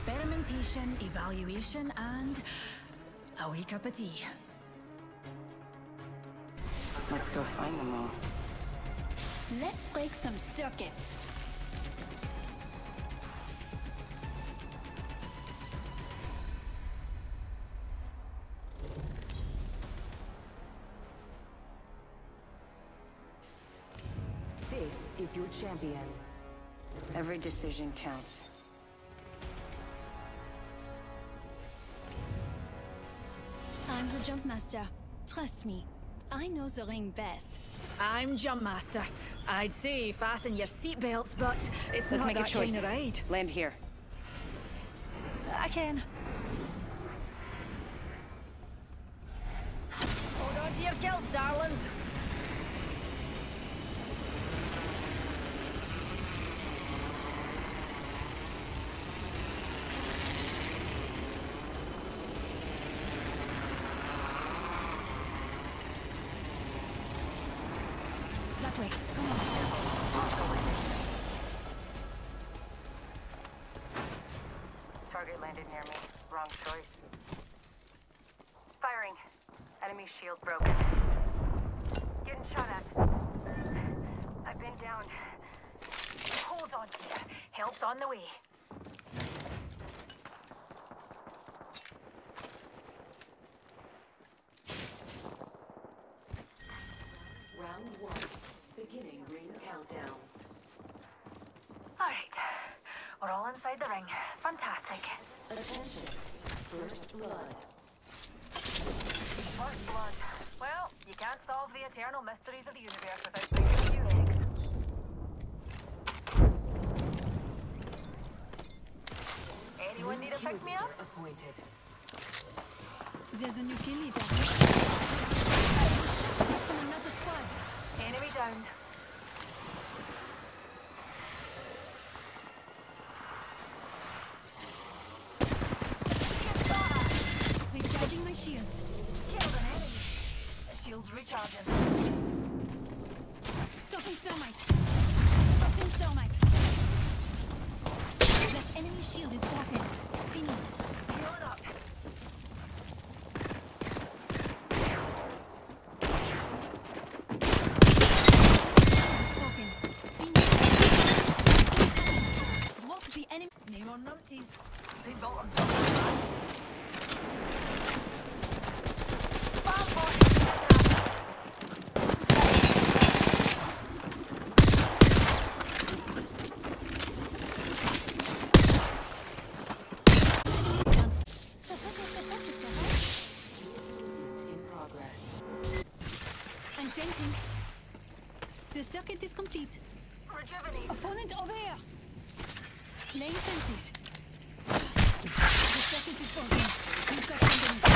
Experimentation, evaluation, and a wee cup of tea. Let's go find them all. Let's break some circuits. This is your champion. Every decision counts. I'm the jump master. Trust me. I know the ring best. I'm Jump Master. I'd say fasten your seatbelts, but it's Let's not make a that choice. kind of ride. Land here. I can. Hold on to your kilts, darlings. Target landed near me. Wrong choice. Firing. Enemy shield broken. Getting shot at. I've been down. Hold on, dear. Help's on the way. Round one. Beginning ring countdown. All right. We're all inside the ring. Fantastic. Attention. First blood. First blood. Well, you can't solve the eternal mysteries of the universe without breaking a few eggs. Anyone need a pick me up? Appointed. There's a new kill leader. Enemy downed. Recharging my shields. Killed an enemy. Shields recharging. On numpties. They built. I'm fencing. The circuit is complete. Rejuvenate. Opponent over here. Laying fences. The circuit is broken. We've got company.